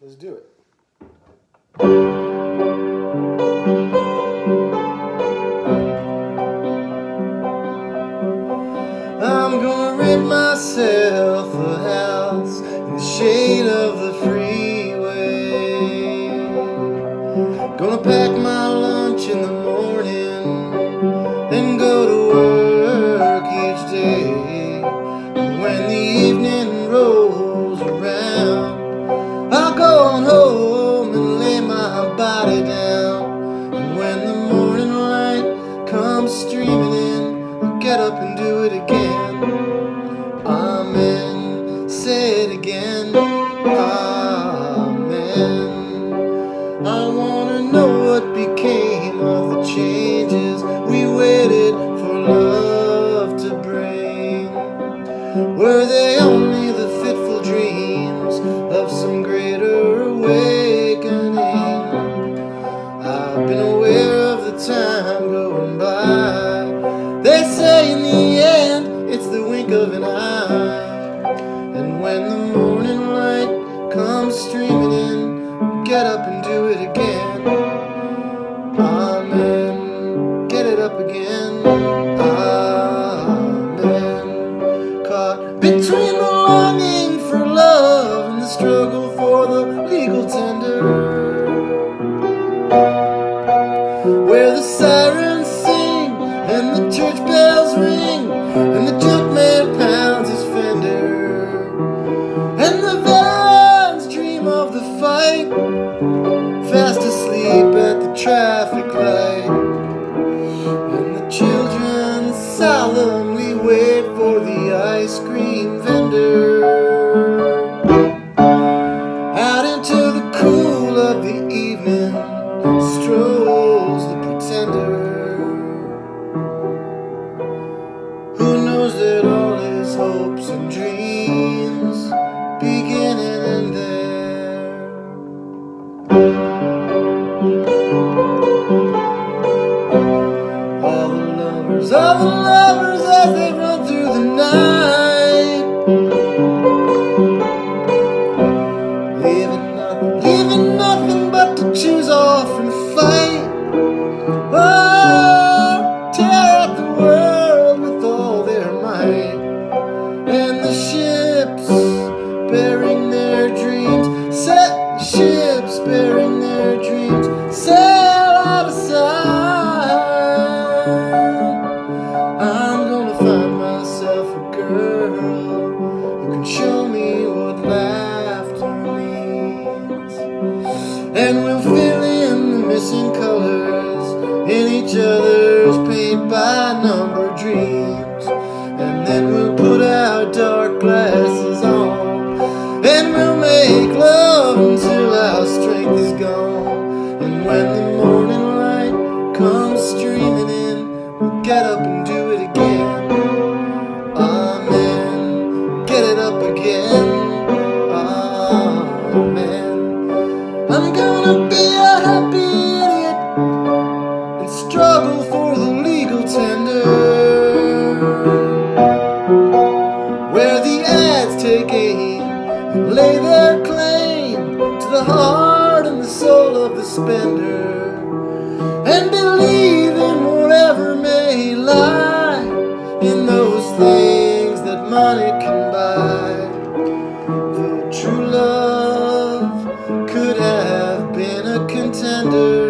Let's do it. I'm gonna rent myself a house in the shade of the freeway. Gonna pack my lunch in the morning, and go to work each day. get up and do it again. streaming in. Get up and do it again. Amen. Get it up again. Amen. Caught between the longing. traffic light. of the lovers as they run through the night. Leaving nothing, leaving nothing but to choose off and fight. Oh, tear the world with all their might. And the ships bearing their dreams. Set the ships bearing their dreams. Set each other's paint by numbers. spender and believe in whatever may lie in those things that money can buy. Though true love could have been a contender.